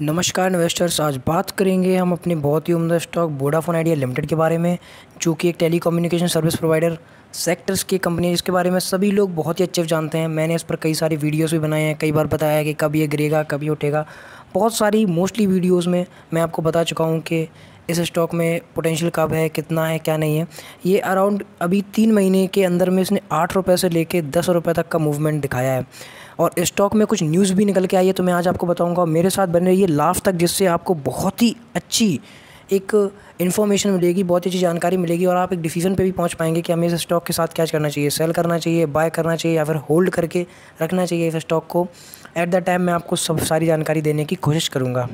नमस्कार इन्वेस्टर्स आज बात करेंगे हम अपने बहुत ही उम्दा स्टॉक वोडाफोन आइडिया लिमिटेड के बारे में, जो कि एक टेलीकम्युनिकेशन सर्विस प्रोवाइडर सेक्टर्स की कंपनी है, जिसके बारे में सभी लोग बहुत ही अच्छे जानते हैं। मैंने इस पर कई सारी वीडियोस भी बनाए हैं, कई बार बताया है कि कब ये गिरेगा ये उठेगा। बहुत सारी मोस्टली वीडियोज़ में मैं आपको बता चुका हूँ कि इस स्टॉक में पोटेंशियल कब है, कितना है, क्या नहीं है। ये अराउंड अभी तीन महीने के अंदर में इसने आठ रुपये से लेके दस रुपये तक का मूवमेंट दिखाया है। और स्टॉक में कुछ न्यूज़ भी निकल के आई है तो मैं आज आपको बताऊँगा। मेरे साथ बने रहिए लास्ट तक जिससे आपको बहुत ही अच्छी एक इन्फॉर्मेशन मिलेगी, बहुत अच्छी जानकारी मिलेगी और आप एक डिसीज़न पे भी पहुँच पाएँगे कि हमें इस स्टॉक के साथ क्या करना चाहिए। सेल करना चाहिए बाय करना चाहिए या फिर होल्ड करके रखना चाहिए इस स्टॉक को। एट द टाइम मैं आपको सब सारी जानकारी देने की कोशिश करूँगा।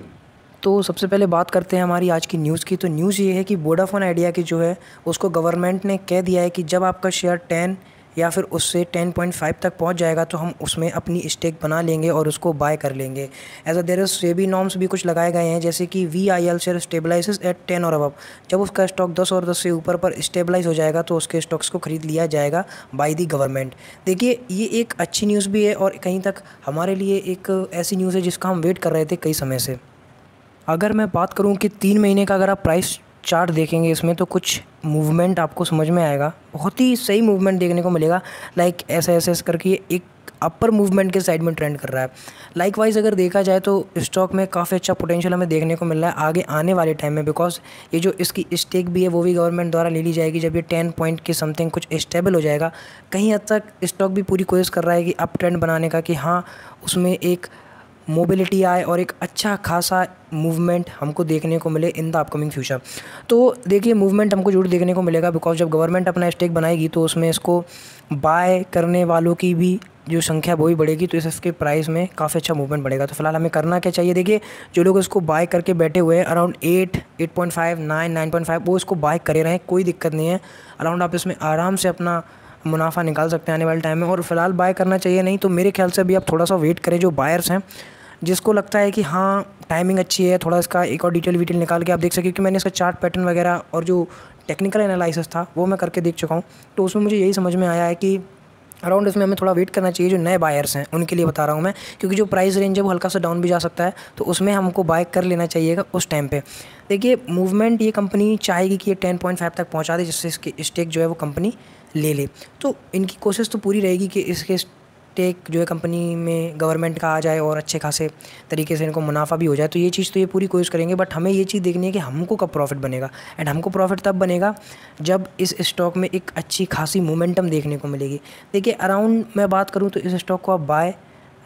तो सबसे पहले बात करते हैं हमारी आज की न्यूज़ की। तो न्यूज़ ये है कि वोडाफोन आइडिया की जो है, उसको गवर्नमेंट ने कह दिया है कि जब आपका शेयर टेन या फिर उससे 10.5 तक पहुँच जाएगा तो हम उसमें अपनी स्टेक बना लेंगे और उसको बाय कर लेंगे। एज अ देर से सेबी नॉर्म्स भी कुछ लगाए गए हैं, जैसे कि V I L share stabilise at ten और अब जब उसका स्टॉक दस और दस से ऊपर पर स्टेबलाइज हो जाएगा तो उसके स्टॉक्स को खरीद लिया जाएगा बाई दी गवर्नमेंट देखिए, ये एक अच्छी न्यूज़ भी है और कहीं तक हमारे लिए एक ऐसी न्यूज़ है जिसका हम वेट कर रहे थे कई समय से। अगर मैं बात करूँ कि तीन महीने का अगर आप प्राइस चार्ट देखेंगे इसमें तो कुछ मूवमेंट आपको समझ में आएगा। बहुत ही सही मूवमेंट देखने को मिलेगा। लाइक ऐसे ऐसे करके एक अपर मूवमेंट के साइड में ट्रेंड कर रहा है। लाइक वाइज अगर देखा जाए तो स्टॉक में काफ़ी अच्छा पोटेंशियल हमें देखने को मिल रहा है आगे आने वाले टाइम में बिकॉज़ ये जो इसकी स्टेक भी है, वो भी गवर्नमेंट द्वारा ले ली जाएगी। जब ये टेन पॉइंट के समथिंग कुछ स्टेबल हो जाएगा, कहीं हद तक स्टॉक भी पूरी कोशिश कर रहा है कि अप ट्रेंड बनाने का कि हाँ उसमें एक मोबिलिटी आए और एक अच्छा खासा मूवमेंट हमको देखने को मिले इन द अपकमिंग फ्यूचर तो देखिए मूवमेंट हमको ज़रूर देखने को मिलेगा बिकॉज़ जब गवर्नमेंट अपना स्टेक बनाएगी तो उसमें इसको बाय करने वालों की भी जो संख्या वो भी बढ़ेगी तो इसके प्राइस में काफ़ी अच्छा मूवमेंट बढ़ेगा। तो फ़िलहाल हमें करना क्या चाहिए? देखिए, जो लोग इसको बाय करके बैठे हुए हैं around eight eight point five nine nine point five वो इसको बाय करे रहे हैं कोई दिक्कत नहीं है। अराउंड आप इसमें आराम से अपना मुनाफा निकाल सकते हैं आने वाले टाइम में। और फ़िलहाल बाय करना चाहिए नहीं तो मेरे ख्याल से अभी आप थोड़ा सा वेट करें, जो बायर्स हैं जिसको लगता है कि हाँ टाइमिंग अच्छी है, थोड़ा इसका एक और डिटेल विटेल निकाल के आप देख सकें क्योंकि मैंने इसका चार्ट पैटर्न वगैरह और जो टेक्निकल एनालिसिस था, वो मैं करके देख चुका हूँ। तो उसमें मुझे यही समझ में आया है कि अराउंड इसमें हमें थोड़ा वेट करना चाहिए जो नए बायर्स हैं, उनके लिए बता रहा हूँ मैं। क्योंकि जो प्राइस रेंज है, वो हल्का सा डाउन भी जा सकता है तो उसमें हमको बाय कर लेना चाहिएगा उस टाइम पे। देखिए मूवमेंट ये कंपनी चाहेगी कि ये टेन पॉइंट फाइव तक पहुँचा दे, जिससे इसकी स्टेक जो है वो कंपनी ले ले। तो इनकी कोशिश तो पूरी रहेगी कि इसके टेक जो है कंपनी में गवर्नमेंट का आ जाए और अच्छे खासे तरीके से इनको मुनाफा भी हो जाए तो ये चीज़ तो ये पूरी कोशिश करेंगे बट हमें ये चीज़ देखनी है कि हमको कब प्रॉफिट बनेगा एंड हमको प्रॉफिट तब बनेगा जब इस स्टॉक में एक अच्छी खासी मोमेंटम देखने को मिलेगी। देखिए अराउंड मैं बात करूँ तो इस स्टॉक को आप बाय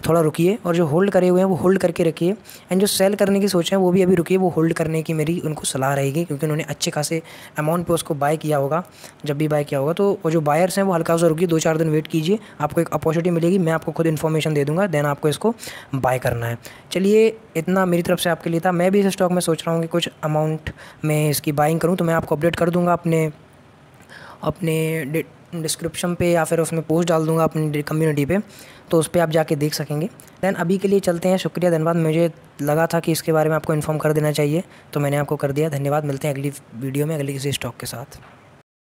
थोड़ा रुकिए और जो होल्ड करे हुए हैं वो होल्ड करके रखिए। एंड जो सेल करने की सोच है, वो भी अभी रुकिए, वो होल्ड करने की मेरी उनको सलाह रहेगी, क्योंकि उन्होंने अच्छे खासे अमाउंट पे उसको बाय किया होगा, जब भी बाय किया होगा। तो वो जो बायर्स हैं, वो हल्का सा रुकिए दो चार दिन वेट कीजिए, आपको एक अपॉर्चुनिटी मिलेगी, मैं आपको खुद इन्फॉर्मेशन दे दूँगा देन आपको इसको बाय करना है। चलिए, इतना मेरी तरफ़ से आपके लिए था। मैं भी इस स्टॉक में सोच रहा हूँ कि कुछ अमाउंट में इसकी बाइंग करूँ तो मैं आपको अपडेट कर दूँगा अपने अपने डिस्क्रिप्शन पे या फिर उसमें पोस्ट डाल दूँगा अपनी कम्युनिटी पे तो उस पर आप जाके देख सकेंगे। दैन अभी के लिए चलते हैं। शुक्रिया, धन्यवाद। मुझे लगा था कि इसके बारे में आपको इन्फॉर्म कर देना चाहिए तो मैंने आपको कर दिया। धन्यवाद। मिलते हैं अगली वीडियो में, अगली किसी स्टॉक के साथ।